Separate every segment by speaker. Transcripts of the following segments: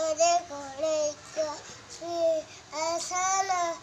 Speaker 1: 我这个嘞，就去呃，算了。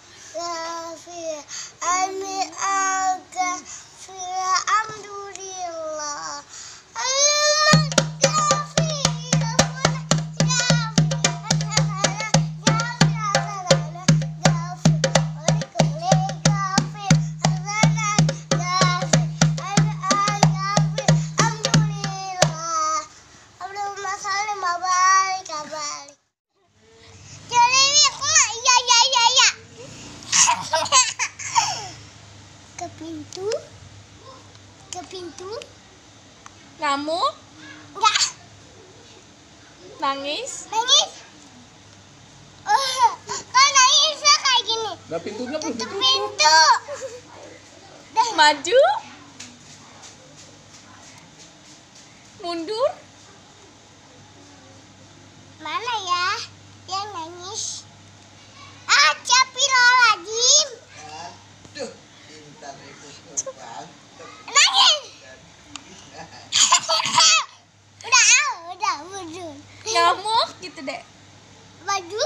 Speaker 1: Ke pintu
Speaker 2: Ngamuk?
Speaker 1: enggak
Speaker 2: Nangis?
Speaker 1: nangis oh kalau nangis kayak gini
Speaker 3: Nah pintunya belum
Speaker 1: tutup
Speaker 3: ditutup.
Speaker 1: pintu dah
Speaker 2: Maju? Mundur?
Speaker 1: mana ya yang nangis ah capirolajim
Speaker 4: Aduh, pintar ibu
Speaker 2: Deh.
Speaker 1: baju.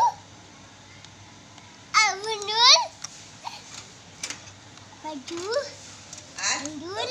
Speaker 1: Ah mundur baju. Mundur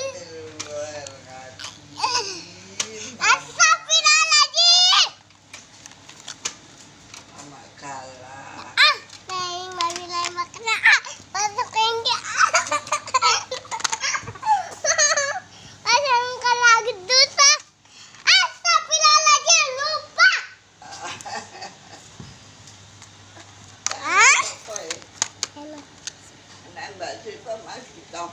Speaker 4: 百岁干
Speaker 1: 嘛娶她？